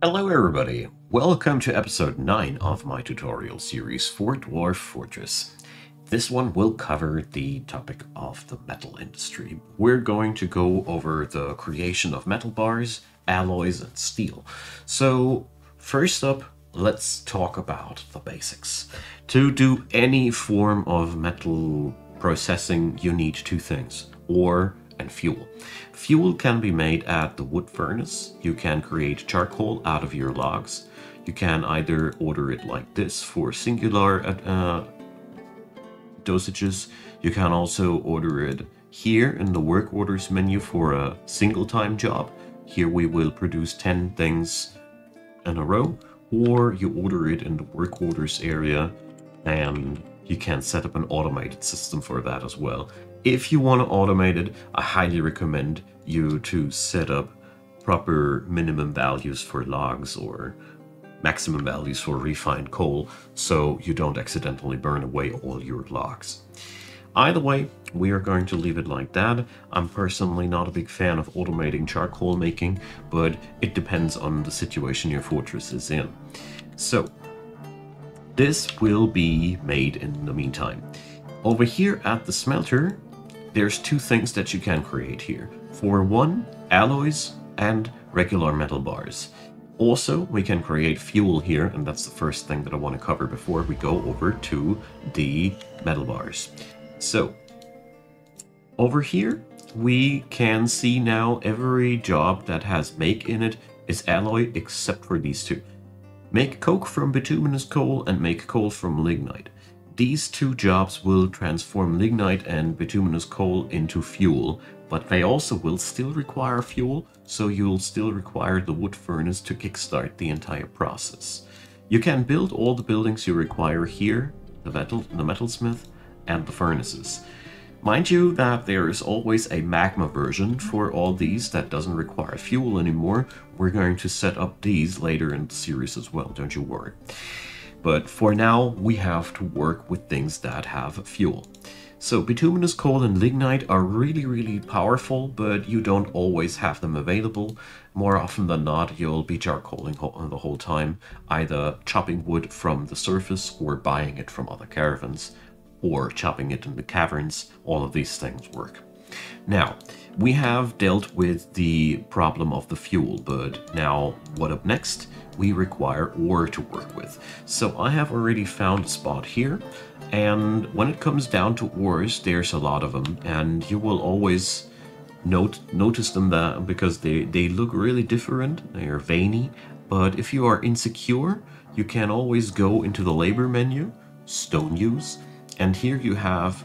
Hello everybody, welcome to episode 9 of my tutorial series for Dwarf Fortress. This one will cover the topic of the metal industry. We're going to go over the creation of metal bars, alloys and steel. So first up, let's talk about the basics. To do any form of metal processing, you need two things, ore and fuel. Fuel can be made at the wood furnace. You can create charcoal out of your logs. You can either order it like this for singular uh, dosages. You can also order it here in the work orders menu for a single time job. Here we will produce 10 things in a row. Or you order it in the work orders area and you can set up an automated system for that as well. If you want to automate it, I highly recommend you to set up proper minimum values for logs or maximum values for refined coal so you don't accidentally burn away all your logs. Either way, we are going to leave it like that. I'm personally not a big fan of automating charcoal making, but it depends on the situation your fortress is in. So, this will be made in the meantime. Over here at the smelter, there's two things that you can create here. For one, alloys and regular metal bars. Also, we can create fuel here, and that's the first thing that I want to cover before we go over to the metal bars. So, over here, we can see now every job that has make in it is alloy except for these two. Make coke from bituminous coal and make coal from lignite. These two jobs will transform lignite and bituminous coal into fuel, but they also will still require fuel, so you'll still require the wood furnace to kickstart the entire process. You can build all the buildings you require here, the metal, the metalsmith, and the furnaces. Mind you that there is always a magma version for all these that doesn't require fuel anymore. We're going to set up these later in the series as well, don't you worry. But for now, we have to work with things that have fuel. So bituminous coal and lignite are really, really powerful, but you don't always have them available. More often than not, you'll be charcoaling the whole time, either chopping wood from the surface or buying it from other caravans or chopping it in the caverns, all of these things work. Now, we have dealt with the problem of the fuel, but now what up next? We require ore to work with. So I have already found a spot here, and when it comes down to ores, there's a lot of them, and you will always note notice them that because they, they look really different, they are veiny, but if you are insecure, you can always go into the labor menu, stone use, and here you have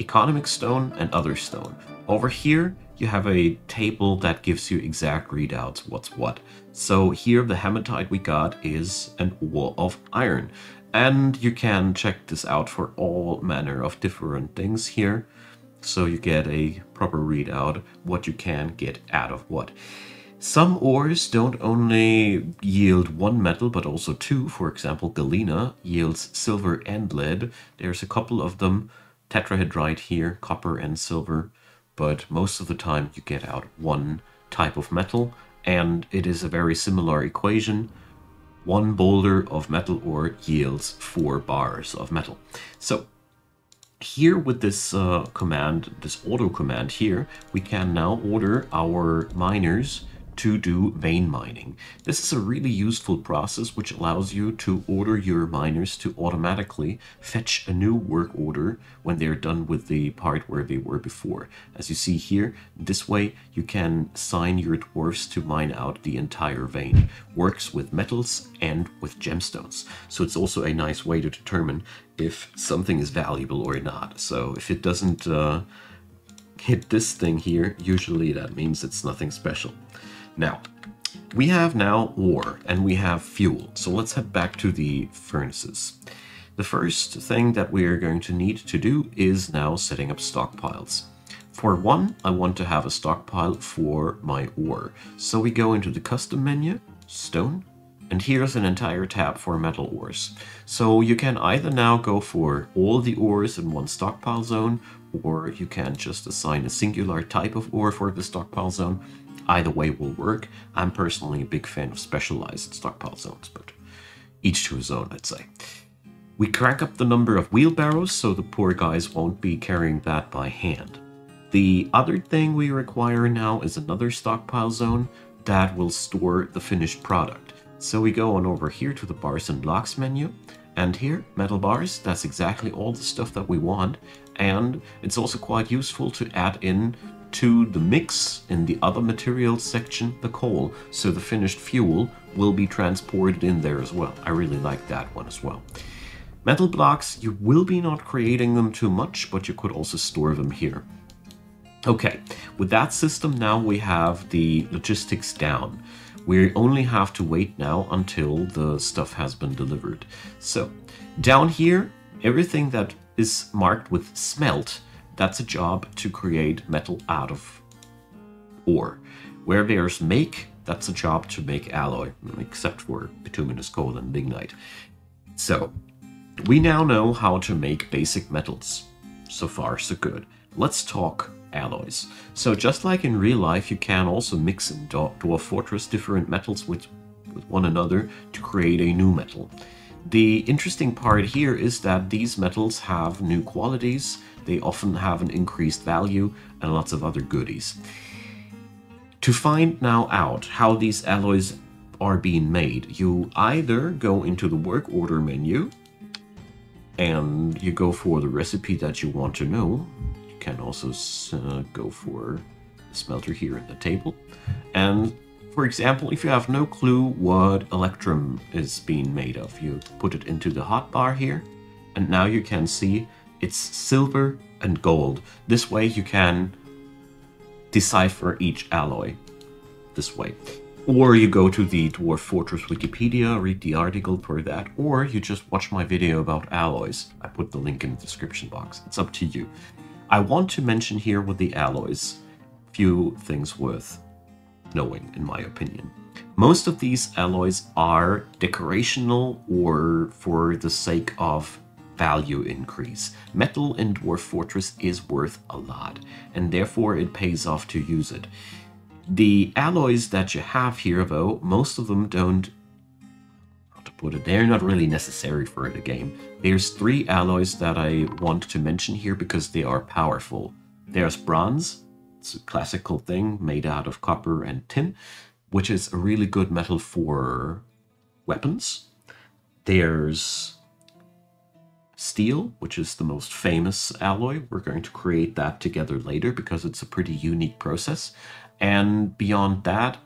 economic stone and other stone. Over here, you have a table that gives you exact readouts what's what. So here the hematite we got is an ore of iron. And you can check this out for all manner of different things here. So you get a proper readout what you can get out of what. Some ores don't only yield one metal, but also two. For example, galena yields silver and lead. There's a couple of them, tetrahedrite here, copper and silver, but most of the time you get out one type of metal, and it is a very similar equation. One boulder of metal ore yields four bars of metal. So here with this uh, command, this auto command here, we can now order our miners to do vein mining. This is a really useful process which allows you to order your miners to automatically fetch a new work order when they're done with the part where they were before. As you see here, this way you can sign your dwarfs to mine out the entire vein. Works with metals and with gemstones. So it's also a nice way to determine if something is valuable or not. So if it doesn't uh, hit this thing here, usually that means it's nothing special. Now, we have now ore and we have fuel. So let's head back to the furnaces. The first thing that we are going to need to do is now setting up stockpiles. For one, I want to have a stockpile for my ore. So we go into the custom menu, stone, and here's an entire tab for metal ores. So you can either now go for all the ores in one stockpile zone, or you can just assign a singular type of ore for the stockpile zone. Either way will work. I'm personally a big fan of specialized stockpile zones, but each to his own, I'd say. We crank up the number of wheelbarrows so the poor guys won't be carrying that by hand. The other thing we require now is another stockpile zone that will store the finished product. So we go on over here to the bars and blocks menu, and here, metal bars, that's exactly all the stuff that we want, and it's also quite useful to add in to the mix in the other materials section the coal, so the finished fuel will be transported in there as well. I really like that one as well. Metal blocks, you will be not creating them too much, but you could also store them here. Okay, with that system now we have the logistics down. We only have to wait now until the stuff has been delivered. So, down here, everything that is marked with smelt, that's a job to create metal out of ore. Where there's make, that's a job to make alloy, except for bituminous coal and lignite. So, we now know how to make basic metals. So far, so good. Let's talk alloys. So just like in real life, you can also mix in Dwarf Fortress different metals with, with one another to create a new metal. The interesting part here is that these metals have new qualities, they often have an increased value, and lots of other goodies. To find now out how these alloys are being made, you either go into the work order menu and you go for the recipe that you want to know, You can also uh, go for the smelter here in the table. And for example, if you have no clue what electrum is being made of, you put it into the hotbar here, and now you can see it's silver and gold. This way you can decipher each alloy this way. Or you go to the Dwarf Fortress Wikipedia, read the article for that, or you just watch my video about alloys. I put the link in the description box. It's up to you. I want to mention here with the alloys, few things worth knowing, in my opinion. Most of these alloys are decorational or for the sake of value increase. Metal in Dwarf Fortress is worth a lot, and therefore it pays off to use it. The alloys that you have here, though, most of them don't To put it. They're not really necessary for the game. There's three alloys that I want to mention here because they are powerful. There's bronze, it's a classical thing made out of copper and tin, which is a really good metal for weapons. There's steel, which is the most famous alloy. We're going to create that together later because it's a pretty unique process. And beyond that,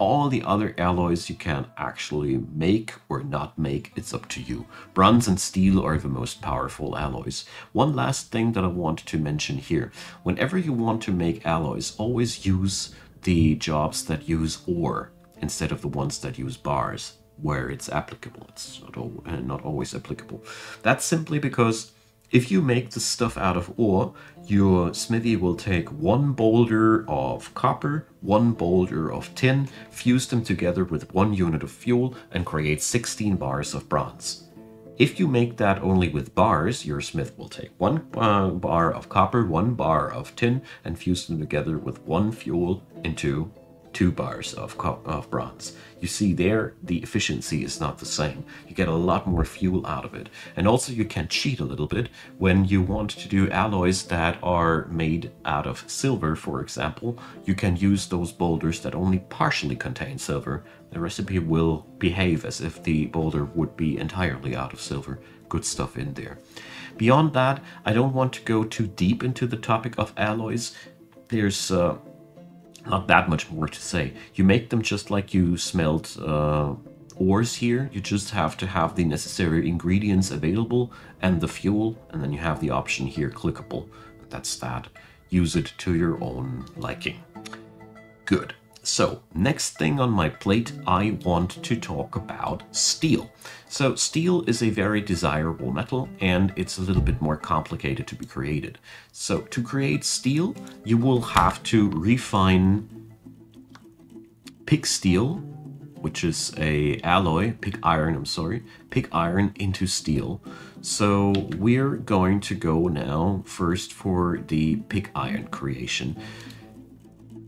all the other alloys you can actually make or not make, it's up to you. Bronze and steel are the most powerful alloys. One last thing that I want to mention here. Whenever you want to make alloys, always use the jobs that use ore instead of the ones that use bars where it's applicable. It's not, al uh, not always applicable. That's simply because if you make the stuff out of ore, your smithy will take one boulder of copper, one boulder of tin, fuse them together with one unit of fuel, and create 16 bars of bronze. If you make that only with bars, your smith will take one uh, bar of copper, one bar of tin, and fuse them together with one fuel into two bars of, of bronze. You see there, the efficiency is not the same. You get a lot more fuel out of it. And also you can cheat a little bit when you want to do alloys that are made out of silver, for example. You can use those boulders that only partially contain silver. The recipe will behave as if the boulder would be entirely out of silver. Good stuff in there. Beyond that, I don't want to go too deep into the topic of alloys. There's uh, not that much more to say. You make them just like you smelt uh, ores here. You just have to have the necessary ingredients available and the fuel, and then you have the option here, clickable. That's that. Use it to your own liking. Good. So, next thing on my plate, I want to talk about steel. So, steel is a very desirable metal and it's a little bit more complicated to be created. So, to create steel, you will have to refine pig steel, which is a alloy, pig iron, I'm sorry, pig iron into steel. So, we're going to go now first for the pig iron creation.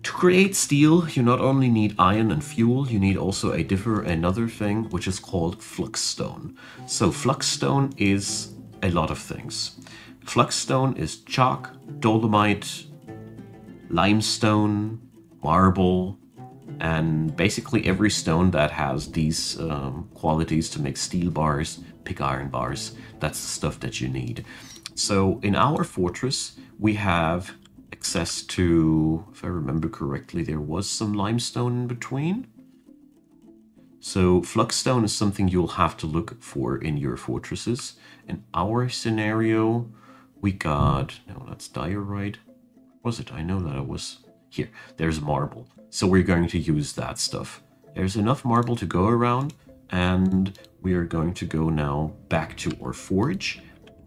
To create steel, you not only need iron and fuel, you need also a differ another thing which is called fluxstone. So fluxstone is a lot of things. Fluxstone is chalk, dolomite, limestone, marble, and basically every stone that has these um, qualities to make steel bars, pig iron bars, that's the stuff that you need. So in our fortress, we have access to, if I remember correctly, there was some limestone in between. So fluxstone is something you'll have to look for in your fortresses. In our scenario, we got, no, that's diorite. Was it? I know that it was here. There's marble. So we're going to use that stuff. There's enough marble to go around, and we are going to go now back to our forge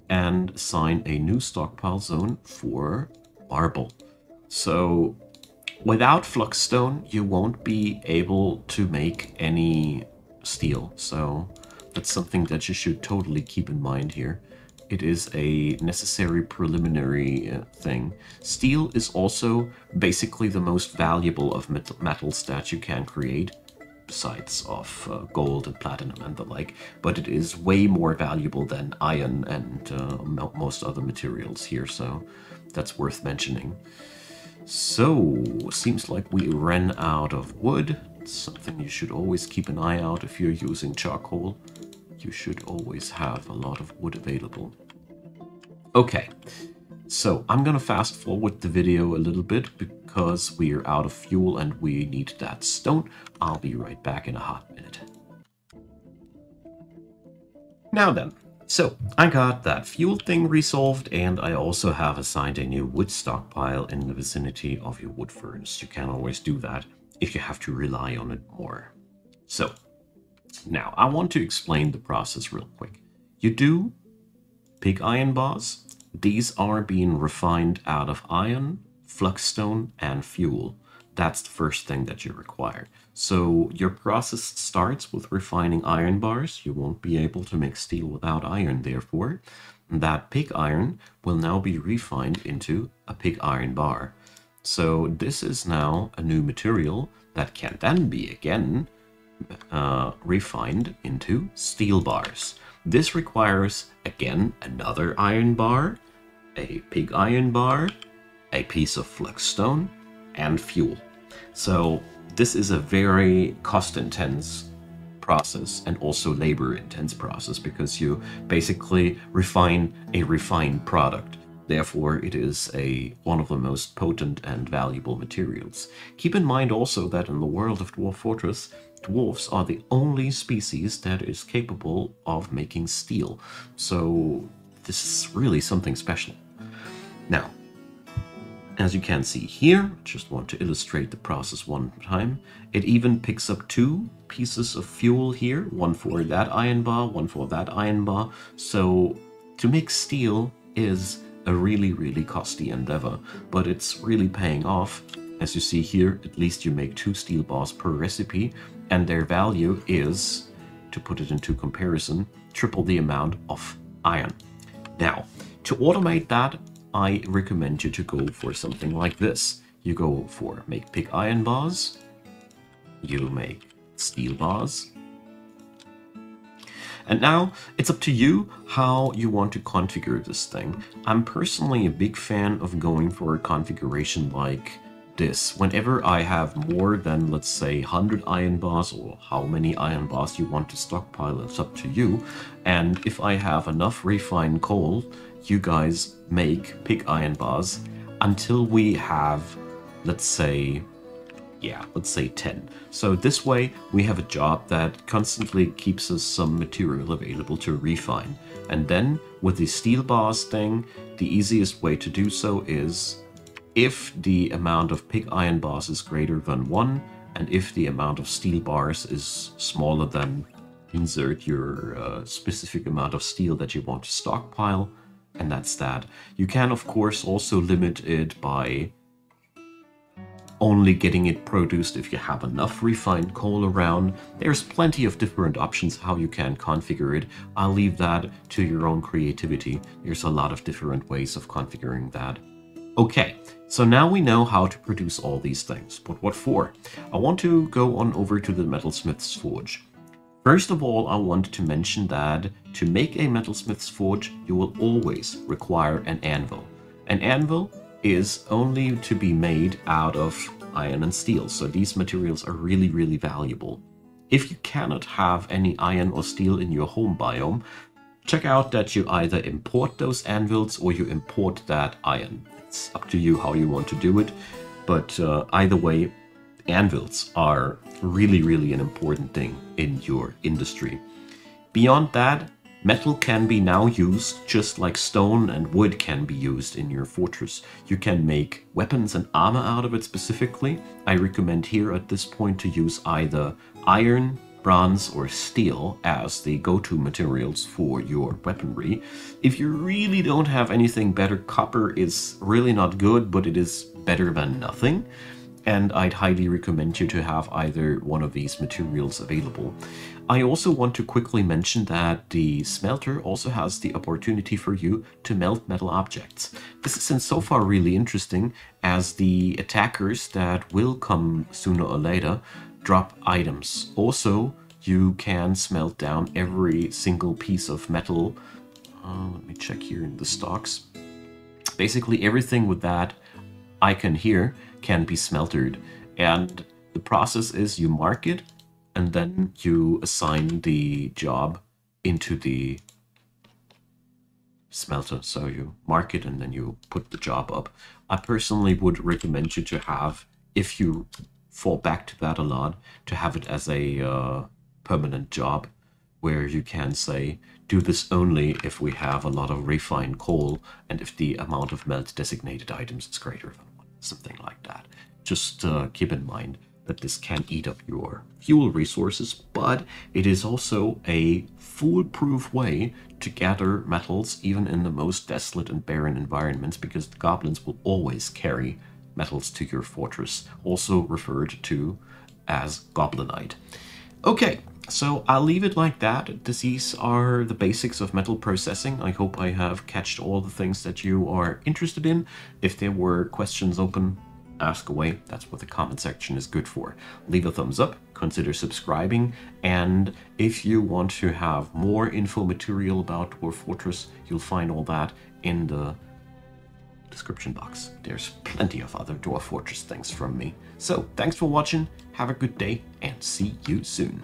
and assign a new stockpile zone for marble. So without fluxstone, you won't be able to make any steel. So that's something that you should totally keep in mind here. It is a necessary preliminary uh, thing. Steel is also basically the most valuable of metals that you can create, besides of uh, gold and platinum and the like, but it is way more valuable than iron and uh, most other materials here, so that's worth mentioning. So, seems like we ran out of wood. It's something you should always keep an eye out if you're using charcoal you should always have a lot of wood available. Okay, so I'm gonna fast forward the video a little bit because we're out of fuel and we need that stone. I'll be right back in a hot minute. Now then, so I got that fuel thing resolved and I also have assigned a new wood stockpile in the vicinity of your wood furnace. You can always do that if you have to rely on it more. So now, I want to explain the process real quick. You do pig iron bars. These are being refined out of iron, fluxstone, and fuel. That's the first thing that you require. So your process starts with refining iron bars. You won't be able to make steel without iron, therefore. That pig iron will now be refined into a pig iron bar. So this is now a new material that can then be again uh, refined into steel bars. This requires, again, another iron bar, a pig iron bar, a piece of fluxstone, and fuel. So this is a very cost-intense process and also labor-intense process because you basically refine a refined product. Therefore, it is a one of the most potent and valuable materials. Keep in mind also that in the world of Dwarf Fortress, dwarves are the only species that is capable of making steel. So this is really something special. Now, as you can see here, just want to illustrate the process one time, it even picks up two pieces of fuel here, one for that iron bar, one for that iron bar. So to make steel is a really, really costly endeavor, but it's really paying off. As you see here, at least you make two steel bars per recipe, and their value is, to put it into comparison, triple the amount of iron. Now, to automate that, I recommend you to go for something like this. You go for make pig iron bars, you make steel bars, and now it's up to you how you want to configure this thing. I'm personally a big fan of going for a configuration like this. Whenever I have more than, let's say, 100 iron bars, or how many iron bars you want to stockpile, it's up to you. And if I have enough refined coal, you guys make pig iron bars until we have, let's say, yeah, let's say 10. So this way we have a job that constantly keeps us some material available to refine. And then with the steel bars thing, the easiest way to do so is if the amount of pig iron bars is greater than 1, and if the amount of steel bars is smaller than insert your uh, specific amount of steel that you want to stockpile, and that's that. You can of course also limit it by only getting it produced if you have enough refined coal around. There's plenty of different options how you can configure it. I'll leave that to your own creativity. There's a lot of different ways of configuring that. Okay, So now we know how to produce all these things, but what for? I want to go on over to the Metalsmith's Forge. First of all, I want to mention that to make a Metalsmith's Forge, you will always require an anvil. An anvil is only to be made out of iron and steel, so these materials are really, really valuable. If you cannot have any iron or steel in your home biome, check out that you either import those anvils or you import that iron. It's up to you how you want to do it, but uh, either way, anvils are really, really an important thing in your industry. Beyond that, metal can be now used just like stone and wood can be used in your fortress. You can make weapons and armor out of it specifically. I recommend here at this point to use either iron, bronze or steel as the go-to materials for your weaponry. If you really don't have anything better, copper is really not good, but it is better than nothing and I'd highly recommend you to have either one of these materials available. I also want to quickly mention that the smelter also has the opportunity for you to melt metal objects. This is in so far really interesting as the attackers that will come sooner or later drop items. Also, you can smelt down every single piece of metal. Uh, let me check here in the stocks. Basically everything with that icon here can be smeltered. And the process is you mark it and then you assign the job into the smelter. So you mark it and then you put the job up. I personally would recommend you to have, if you fall back to that a lot, to have it as a uh, permanent job where you can say, do this only if we have a lot of refined coal and if the amount of melt designated items is greater than something like that. Just uh, keep in mind that this can eat up your fuel resources, but it is also a foolproof way to gather metals even in the most desolate and barren environments because the goblins will always carry metals to your fortress, also referred to as goblinite. Okay, so I'll leave it like that. These are the basics of metal processing. I hope I have catched all the things that you are interested in. If there were questions open, ask away. That's what the comment section is good for. Leave a thumbs up, consider subscribing, and if you want to have more info material about Dwarf Fortress, you'll find all that in the description box. There's plenty of other Dwarf Fortress things from me. So, thanks for watching, have a good day, and see you soon.